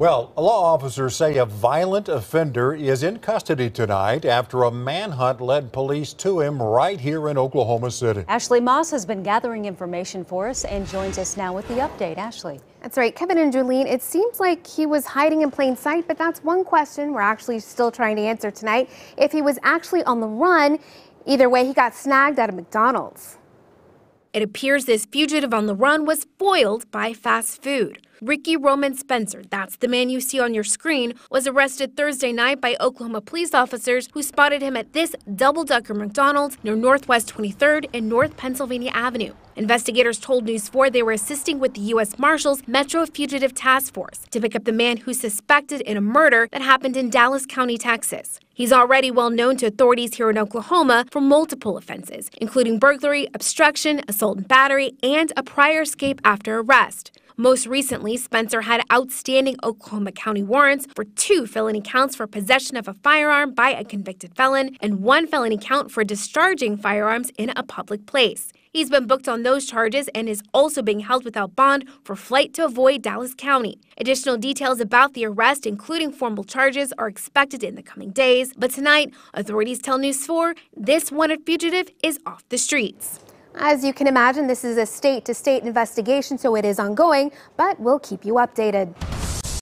Well, law officers say a violent offender is in custody tonight after a manhunt led police to him right here in Oklahoma City. Ashley Moss has been gathering information for us and joins us now with the update. Ashley. That's right, Kevin and Joleen. It seems like he was hiding in plain sight, but that's one question we're actually still trying to answer tonight. If he was actually on the run, either way, he got snagged at a McDonald's. It appears this fugitive on the run was foiled by fast food. Ricky Roman Spencer, that's the man you see on your screen, was arrested Thursday night by Oklahoma police officers who spotted him at this double decker McDonald's near Northwest 23rd and North Pennsylvania Avenue. Investigators told News 4 they were assisting with the U.S. Marshals Metro Fugitive Task Force to pick up the man who's suspected in a murder that happened in Dallas County, Texas. He's already well known to authorities here in Oklahoma for multiple offenses, including burglary, obstruction, assault and battery, and a prior escape after arrest. Most recently, Spencer had outstanding Oklahoma County warrants for two felony counts for possession of a firearm by a convicted felon and one felony count for discharging firearms in a public place. He's been booked on those charges and is also being held without bond for flight to avoid Dallas County. Additional details about the arrest, including formal charges, are expected in the coming days. But tonight, authorities tell News 4 this wanted fugitive is off the streets. As you can imagine, this is a state to state investigation, so it is ongoing, but we'll keep you updated.